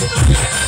Yeah.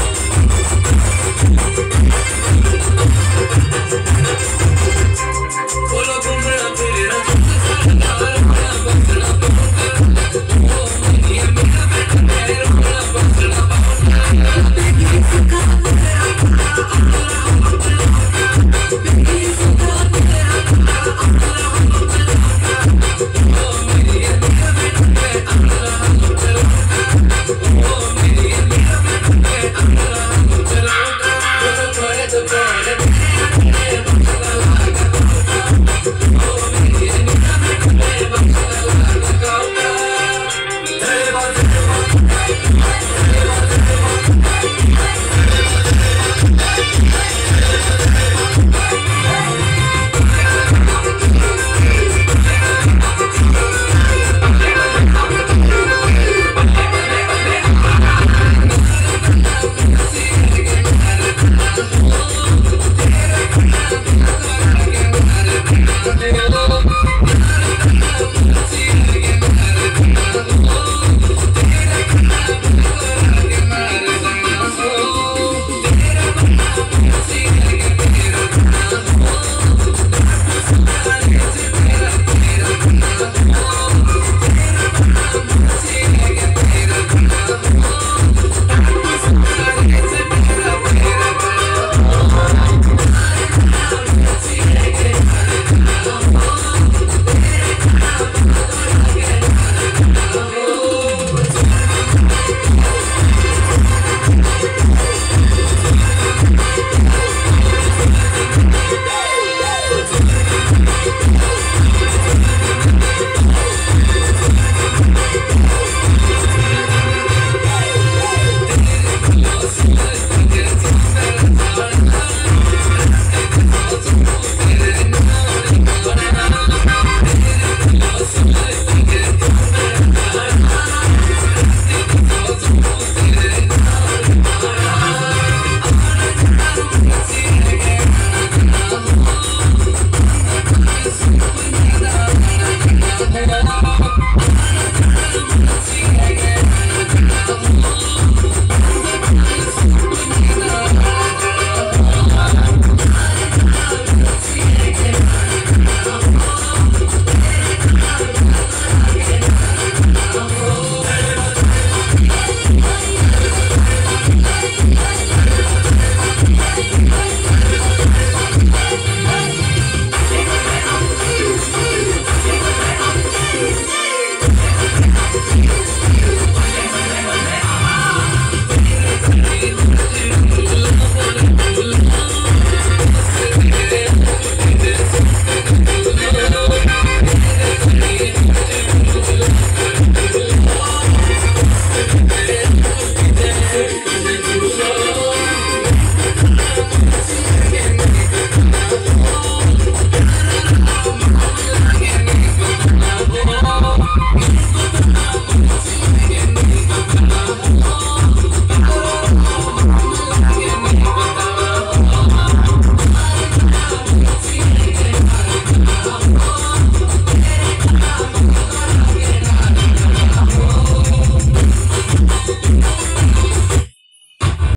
Yeah.